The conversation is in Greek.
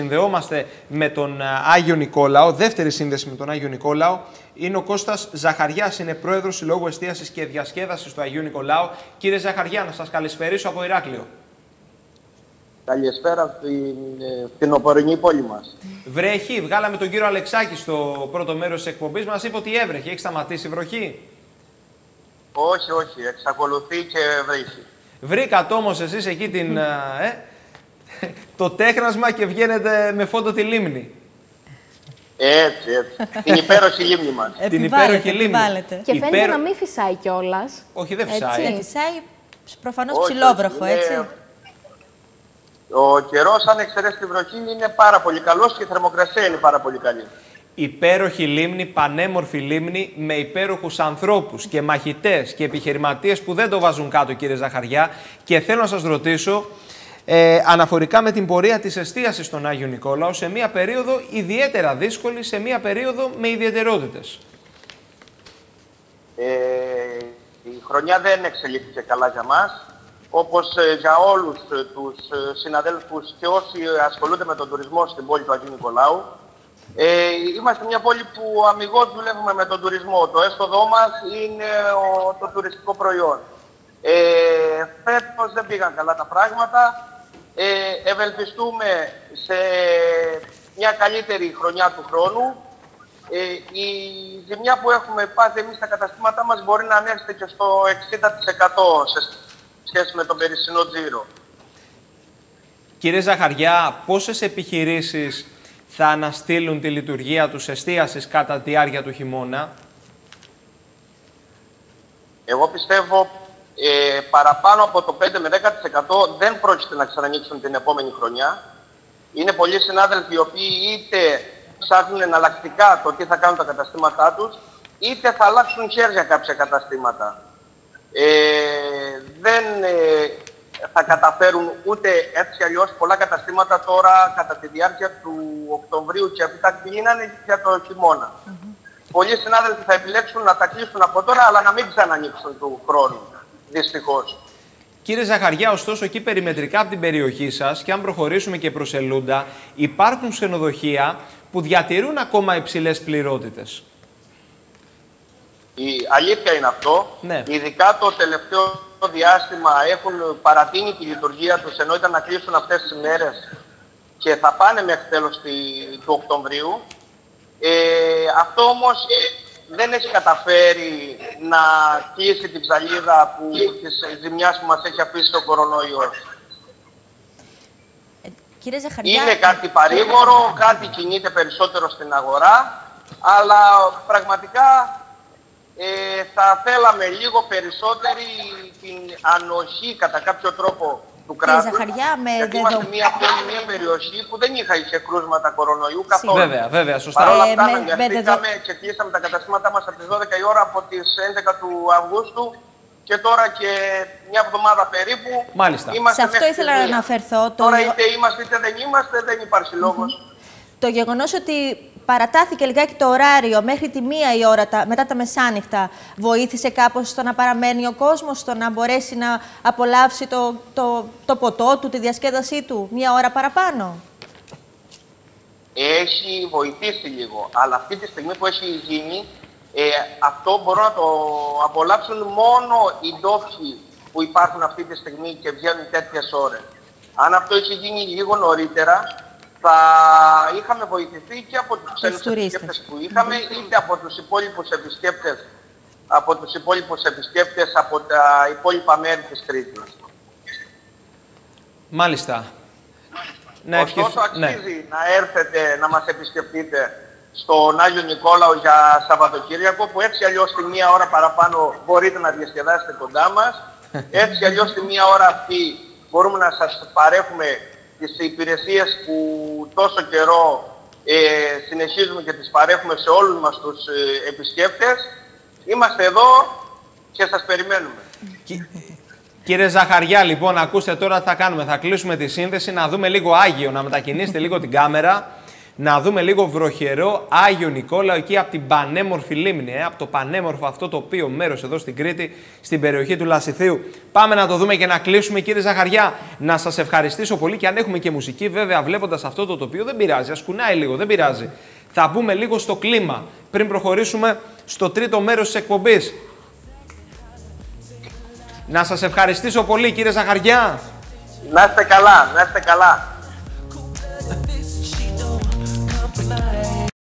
Συνδεόμαστε με τον Άγιο Νικόλαο, δεύτερη σύνδεση με τον Άγιο Νικόλαο. Είναι ο Κώστας Ζαχαριάς, είναι πρόεδρος Συλλόγου Εστίασης και Διασκέδασης του Αγίου Νικολάου. Κύριε Ζαχαριά, να σας καλησπερίσω από Ηράκλειο. Καλησπέρα στην φθινοπορεινή πόλη μας. Βρέχει, βγάλαμε τον κύριο Αλεξάκη στο πρώτο μέρος της εκπομπής. Μας είπε ότι έβρεχε, έχει σταματήσει βροχή; Όχι, όχι, εξακολουθεί και βρέχει. Βρήκατε όμως εσείς εκεί την, ε, το τέχνασμα και βγαίνετε με φόντο τη λίμνη. Έτσι, έτσι. Την υπέροχη λίμνη μας. την υπέροχη λίμνη. επιβάλλεται. Και φαίνεται Υπέρ- να μην φυσάει κιόλας. Όχι, δεν φυσάει. Έτσι. Φυσάει προφανώς Όχι, ψηλόβροχο, είναι- έτσι. Ο καιρός, αν εξαιρέσει τη βροχή, είναι πάρα πολύ καλός και η θερμοκρασία είναι πάρα πολύ καλή. Υπέροχη λίμνη, πανέμορφη λίμνη με υπέροχους ανθρώπους και μαχητές και επιχειρηματίες που δεν το βάζουν κάτω κύριε Ζαχαριά και θέλω να σας ρωτήσω ε, αναφορικά με την πορεία της εστίασης στον Άγιο Νικόλαο σε μια περίοδο ιδιαίτερα δύσκολη, σε μια περίοδο με ιδιαιτερότητες. Ε, η χρονιά δεν εξελίχθηκε καλά για μας, όπως ε, για όλους ε, τους ε, συναδέλφους και όσοι ασχολούνται με τον τουρισμό στην πόλη του Αγίου Νικολάου. Ε, είμαστε μια πόλη που αμυγός δουλεύουμε με τον τουρισμό. Το έσοδό μας είναι ο, το τουριστικό προϊόν. Ε, φέτος δεν πήγαν καλά τα πράγματα. Ε, ευελπιστούμε σε μια καλύτερη χρονιά του χρόνου. Ε, η ζημιά που έχουμε πάθει εμείς στα καταστήματά μας μπορεί να ανέρχεται και στο 60% σε σχέση με τον περσινό τζίρο. Κύριε Ζαχαριά, πόσες επιχειρήσεις θα αναστείλουν τη λειτουργία τους εστίασης κατά τη διάρκεια του χειμώνα; Εγώ πιστεύω ε, παραπάνω από το 5 με 10% δεν πρόκειται να ξανανοίξουν την επόμενη χρονιά. Είναι πολλοί συνάδελφοι οι οποίοι είτε ψάχνουν εναλλακτικά το τι θα κάνουν τα καταστήματά τους, είτε θα αλλάξουν χέρια κάποια καταστήματα. Ε, δεν ε, θα καταφέρουν ούτε έτσι κι αλλιώς πολλά καταστήματα τώρα κατά τη διάρκεια του Οκτωβρίου και αυτά κλείνανε για το χειμώνα. Πολλοί συνάδελφοι θα επιλέξουν να τα κλείσουν από τώρα, αλλά να μην ξανανοίξουν του χρόνου. Δυστυχώς. Κύριε Ζαχαριά, ωστόσο εκεί περιμετρικά από την περιοχή σας και αν προχωρήσουμε και προς Ελούντα, υπάρχουν ξενοδοχεία που διατηρούν ακόμα υψηλές πληρότητες. Η αλήθεια είναι αυτό. Ναι. Ειδικά το τελευταίο διάστημα έχουν παρατείνει τη λειτουργία τους ενώ ήταν να κλείσουν αυτές τις μέρες και θα πάνε μέχρι τέλος τη- του Οκτωβρίου. Ε, αυτό όμως ε, δεν έχει καταφέρει να κλείσει την ψαλίδα που, της ζημιάς που μας έχει αφήσει ο κορονοϊός. Ε, κύριε Ζαχαριά, Είναι κάτι παρήγορο, κάτι κινείται περισσότερο στην αγορά, αλλά πραγματικά ε, θα θέλαμε λίγο περισσότερη την ανοχή κατά κάποιο τρόπο του Κύριε κράτους. Ζαχαριά, με γιατί δεδο- είμαστε μια πόλη, μια περιοχή που δεν είχα είχε κρούσματα κορονοϊού καθόλου. Βέβαια, βέβαια, σωστά. Παρ' όλα Ε, αυτά, με- αναγκαστήκαμε με και κλείσαμε τα καταστήματά μας από τις 12 η ώρα από τις 11 του Αυγούστου και τώρα και μια εβδομάδα περίπου Μάλιστα. είμαστε Σε αυτό μέχρι ήθελα τη να μία. αναφερθώ. Το, Τώρα είτε είμαστε είτε δεν είμαστε, δεν υπάρχει λόγος. Το γεγονός ότι παρατάθηκε λιγάκι το ωράριο μέχρι τη μία η ώρα τα, μετά τα μεσάνυχτα βοήθησε κάπως στο να παραμένει ο κόσμος, στο να μπορέσει να απολαύσει το, το, το ποτό του, τη διασκέδασή του μία ώρα παραπάνω; Έχει βοηθήσει λίγο. Αλλά αυτή τη στιγμή που έχει γίνει, ε, αυτό μπορούν να το απολαύσουν μόνο οι ντόπιοι που υπάρχουν αυτή τη στιγμή και βγαίνουν τέτοιες ώρες. Αν αυτό είχε γίνει λίγο νωρίτερα, θα είχαμε βοηθηθεί και από τους ξένους τουρίστες. επισκέπτες που είχαμε, είτε από τους υπόλοιπους επισκέπτες από τους υπόλοιπους επισκέπτες από τα υπόλοιπα μέρη της Κρήτης. Μάλιστα. Να Ωστόσο, ευχηθ- ναι. αξίζει να έρθετε να μας επισκεφτείτε στον Άγιο Νικόλαο για Σαββατοκύριακο, που έτσι αλλιώς τη μία ώρα παραπάνω μπορείτε να διασκεδάσετε κοντά μας. Έτσι αλλιώς τη μία ώρα αυτή μπορούμε να σας παρέχουμε τις υπηρεσίες που τόσο καιρό ε, συνεχίζουμε και τις παρέχουμε σε όλους μας τους ε, επισκέπτες. Είμαστε εδώ και σας περιμένουμε. Κι- Κύριε Ζαχαριά, λοιπόν, ακούστε τώρα τι θα κάνουμε. Θα κλείσουμε τη σύνδεση, να δούμε λίγο Άγιο, να μετακινήσετε λίγο την κάμερα. Να δούμε λίγο βροχερό Άγιο Νικόλαο εκεί από την πανέμορφη λίμνη, ε, από το πανέμορφο αυτό το οποίο μέρος εδώ στην Κρήτη, στην περιοχή του Λασιθίου. Πάμε να το δούμε και να κλείσουμε κύριε Ζαχαριά. Να σας ευχαριστήσω πολύ και αν έχουμε και μουσική βέβαια βλέποντας αυτό το τοπίο δεν πειράζει, ας κουνάει λίγο, δεν πειράζει. Θα μπούμε λίγο στο κλίμα πριν προχωρήσουμε στο τρίτο μέρος της εκπομπής. Να σας ευχαριστήσω πολύ κύριε Ζαχαριά. Να είστε καλά, να είστε καλά.